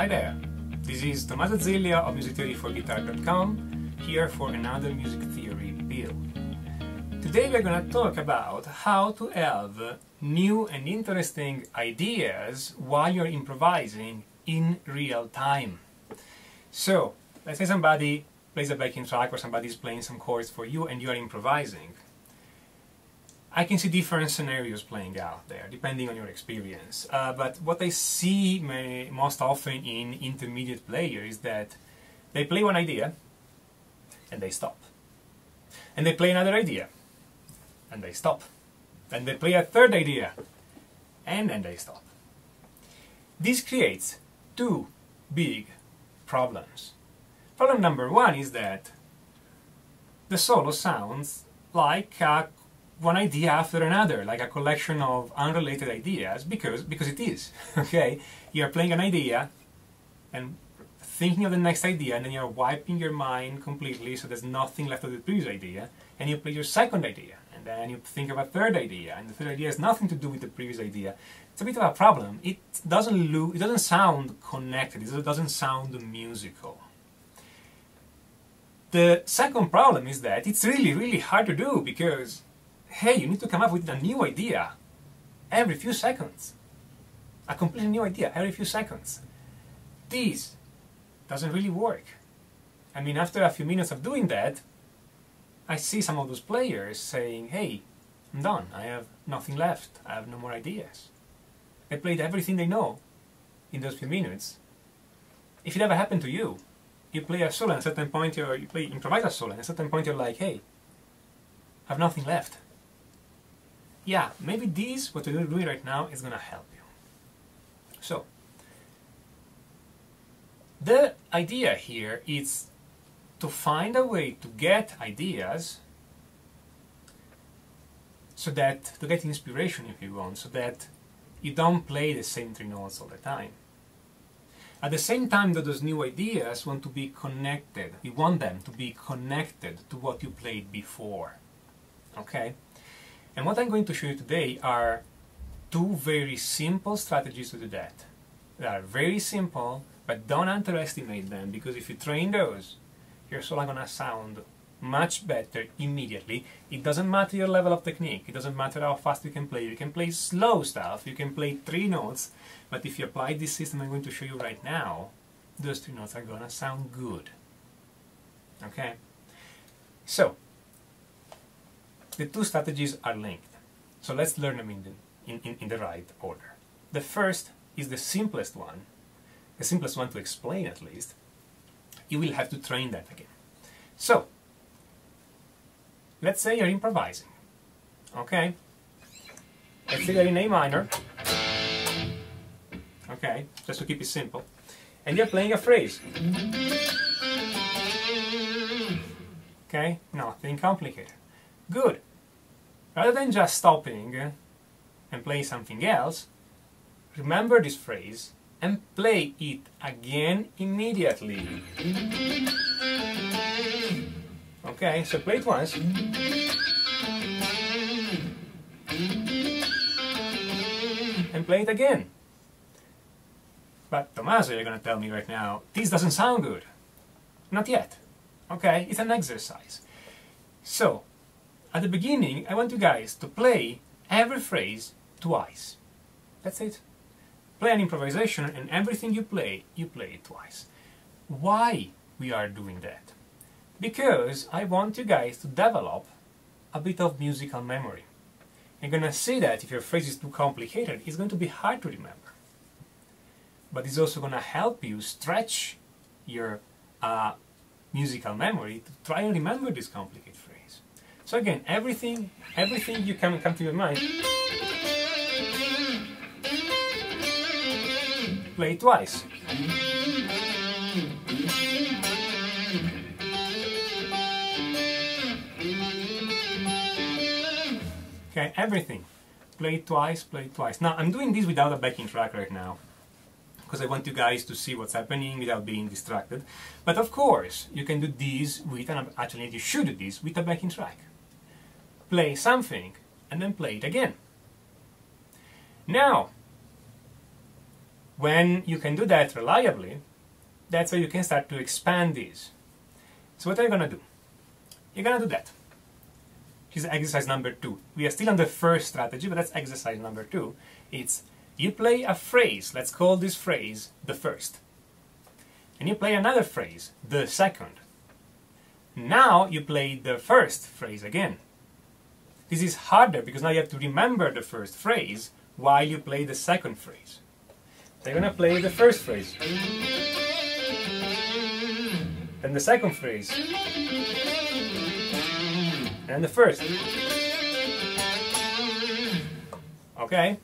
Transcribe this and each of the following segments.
Hi there, this is Tommaso Zillio of musictheoryforguitar.com here for another music theory build. Today we're going to talk about how to have new and interesting ideas while you're improvising in real time. So, let's say somebody plays a backing track or somebody's playing some chords for you and you are improvising. I can see different scenarios playing out there, depending on your experience. Uh, but what I see may, most often in intermediate players is that they play one idea and they stop. And they play another idea and they stop. And they play a third idea and then they stop. This creates two big problems. Problem number one is that the solo sounds like a one idea after another, like a collection of unrelated ideas, because because it is. Okay, you're playing an idea and thinking of the next idea, and then you're wiping your mind completely, so there's nothing left of the previous idea, and you play your second idea, and then you think of a third idea, and the third idea has nothing to do with the previous idea. It's a bit of a problem. It doesn't look, it doesn't sound connected. It doesn't sound musical. The second problem is that it's really, really hard to do because hey, you need to come up with a new idea every few seconds. A completely new idea every few seconds. This doesn't really work. I mean, after a few minutes of doing that, I see some of those players saying, hey, I'm done. I have nothing left. I have no more ideas. They played everything they know in those few minutes. If it ever happened to you, you play a solo, and at a certain point you're, you play improvise a solo, and at a certain point you're like, hey, I have nothing left yeah, maybe this, what you're doing right now, is to help you. So, the idea here is to find a way to get ideas so that, to get inspiration if you want, so that you don't play the same three notes all the time. At the same time that those new ideas want to be connected, you want them to be connected to what you played before. Okay? And what I'm going to show you today are two very simple strategies to do that. They are very simple, but don't underestimate them because if you train those, your solo gonna sound much better immediately. It doesn't matter your level of technique, it doesn't matter how fast you can play. You can play slow stuff, you can play three notes, but if you apply this system I'm going to show you right now, those three notes are gonna sound good. Okay? So, the two strategies are linked. So let's learn them in the, in, in, in the right order. The first is the simplest one, the simplest one to explain at least. You will have to train that again. So, let's say you're improvising. Okay? Let's say you're in A minor. Okay, just to keep it simple. And you're playing a phrase. Okay, nothing complicated. Good. Rather than just stopping and playing something else, remember this phrase and play it again immediately. Okay, so play it once. And play it again. But Tommaso, you're gonna tell me right now, this doesn't sound good. Not yet. Okay, it's an exercise. So, at the beginning, I want you guys to play every phrase twice. That's it. Play an improvisation and everything you play, you play it twice. Why we are doing that? Because I want you guys to develop a bit of musical memory. You're gonna see that if your phrase is too complicated, it's going to be hard to remember. But it's also gonna help you stretch your uh, musical memory to try and remember this complicated phrase. So again, everything, everything you can come to your mind, play twice. Okay, everything. Play twice, play twice. Now, I'm doing this without a backing track right now because I want you guys to see what's happening without being distracted. But of course, you can do this with, and actually you should do this with a backing track play something, and then play it again. Now, When you can do that reliably, that's where you can start to expand these. So what are you going to do? You're going to do that. Here's exercise number two. We are still on the first strategy, but that's exercise number two. It's you play a phrase, let's call this phrase the first. And you play another phrase, the second. Now you play the first phrase again. This is harder because now you have to remember the first phrase while you play the second phrase. Going to play the first phrase. Then the second phrase. And the first. Okay?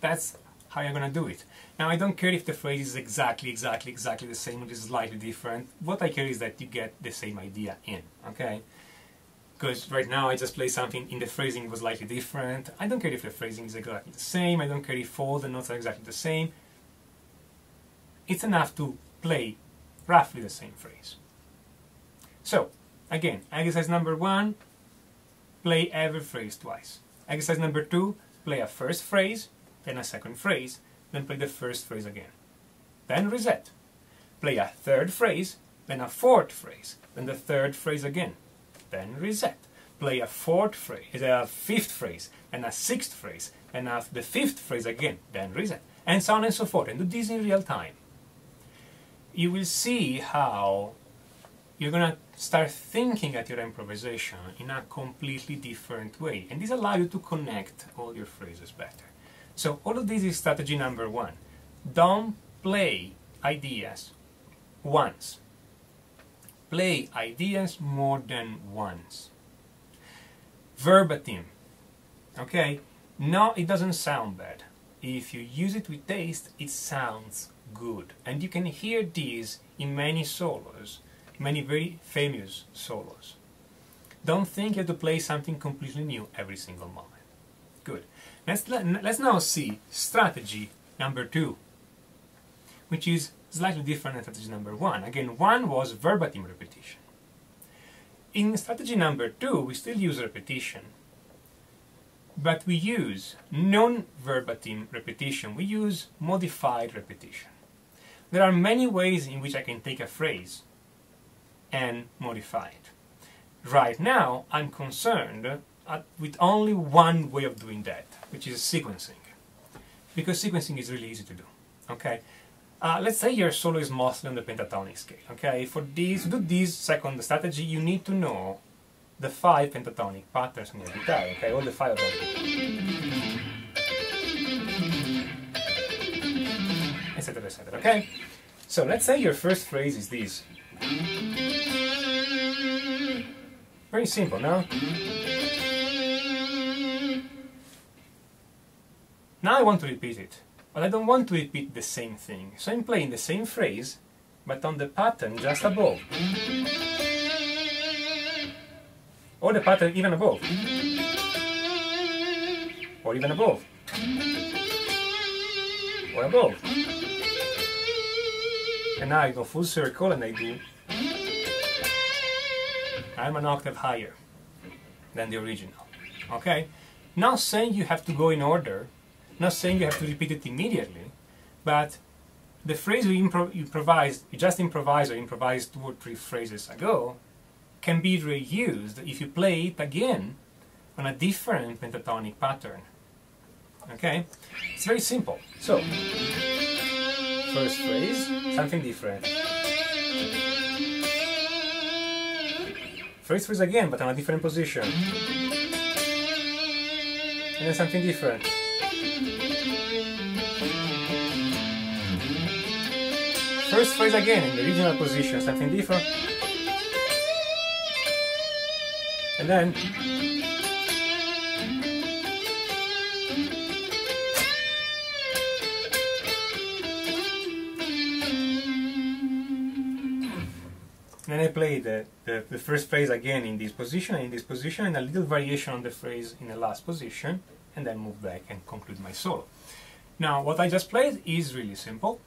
That's how you're to do it. Now I don't care if the phrase is exactly, exactly, exactly the same or is slightly different. What I care is that you get the same idea in, okay? Because right now I just play something in the phrasing was slightly different. I don't care if the phrasing is exactly the same. I don't care if all the notes are exactly the same. It's enough to play roughly the same phrase. So, again, exercise number one, play every phrase twice. Exercise number two, play a first phrase, then a second phrase, then play the first phrase again. Then reset. Play a third phrase, then a fourth phrase, then the third phrase again. Then reset. Play a fourth phrase, a fifth phrase, and a sixth phrase, and a, the fifth phrase again, then reset. And so on and so forth. And do this in real time. You will see how you're going to start thinking at your improvisation in a completely different way. And this allows you to connect all your phrases better. So all of this is strategy number one. Don't play ideas once. Play ideas more than once. Verbatim. Okay? No, it doesn't sound bad. If you use it with taste, it sounds good. And you can hear this in many solos, many very famous solos. Don't think you have to play something completely new every single moment. Good. Let's, let's now see strategy number two, which is slightly different than strategy number one. Again, one was verbatim repetition. In strategy number two, we still use repetition, but we use non-verbatim repetition. We use modified repetition. There are many ways in which I can take a phrase and modify it. Right now, I'm concerned with only one way of doing that which is sequencing. Because sequencing is really easy to do. Okay? Uh, let's say your solo is mostly on the pentatonic scale. Okay? For this, to do this second strategy, you need to know the five pentatonic patterns on your guitar. Okay? All the five of them. Etc. Etc. Okay? So let's say your first phrase is this. Very simple, no? Now I want to repeat it, but I don't want to repeat the same thing. So I'm playing the same phrase, but on the pattern just above. Or the pattern even above. Or even above. Or above. And now I go full circle and I do I'm an octave higher than the original. Okay? Not saying you have to go in order not saying you have to repeat it immediately, but the phrase you, impro- you improvise, you just improvise or improvised two or three phrases ago, can be reused if you play it again on a different pentatonic pattern. Okay? It's very simple. So, first phrase, something different. First phrase again, but on a different position. And then something different. First phrase again in the original position, something different. And then then I play the, the, the, first phrase again in this position, in this position, and a little variation on the phrase in the last position, and then move back and conclude my solo. Now, what I just played is really simple.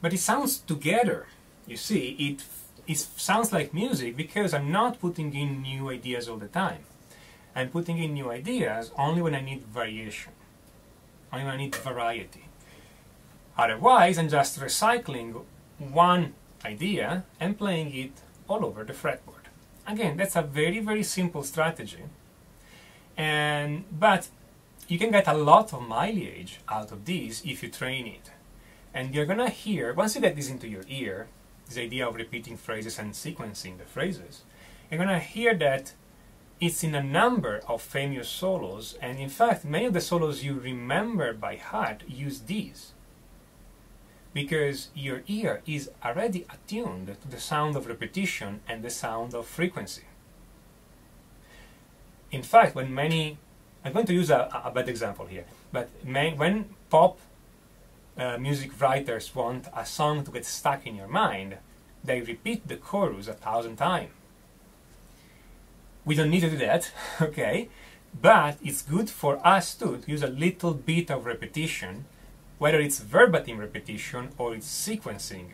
But it sounds together. You see, it, it sounds like music because I'm not putting in new ideas all the time. I'm putting in new ideas only when I need variation. I'm I need variety. Otherwise, I'm just recycling one idea and playing it all over the fretboard. Again, that's a very, very simple strategy. And, but you can get a lot of mileage out of this if you train it. And you're gonna hear, once you get this into your ear, this idea of repeating phrases and sequencing the phrases, you're gonna hear that it's in a number of famous solos, and in fact, many of the solos you remember by heart use these. Because your ear is already attuned to the sound of repetition and the sound of frequency. In fact, when many, I'm going to use a, a bad example here, but when pop uh, music writers want a song to get stuck in your mind, they repeat the chorus a thousand times we don't need to do that, okay? But it's good for us too to use a little bit of repetition, whether it's verbatim repetition or it's sequencing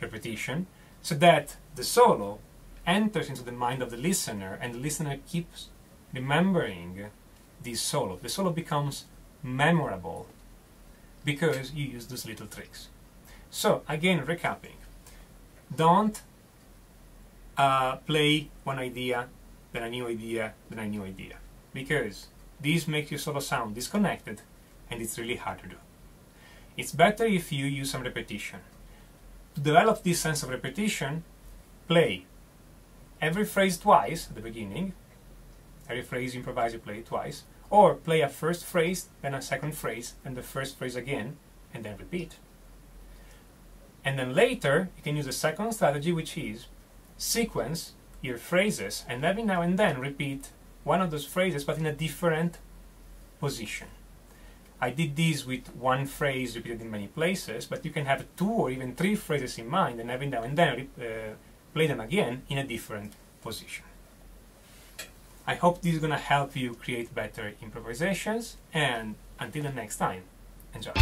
repetition, so that the solo enters into the mind of the listener and the listener keeps remembering this solo. The solo becomes memorable because you use those little tricks. So, again, recapping. Don't uh, play one idea then a new idea, then a new idea. Because this makes your solo sound disconnected and it's really hard to do. It's better if you use some repetition. To develop this sense of repetition, play every phrase twice at the beginning, every phrase you improvise you play twice, or play a first phrase, then a second phrase, and the first phrase again, and then repeat. And then later, you can use the second strategy, which is sequence your phrases and every now and then repeat one of those phrases but in a different position. I did this with one phrase repeated in many places, but you can have two or even three phrases in mind and every now and then uh, play them again in a different position. I hope this is going to help you create better improvisations and until the next time, enjoy.